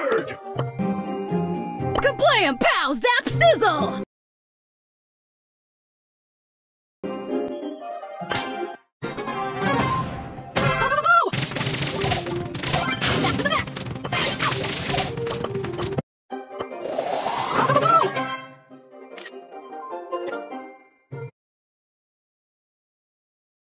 Blizzard! Kablam! Pow! Zap! Sizzle! Go, go, go! Back to the max!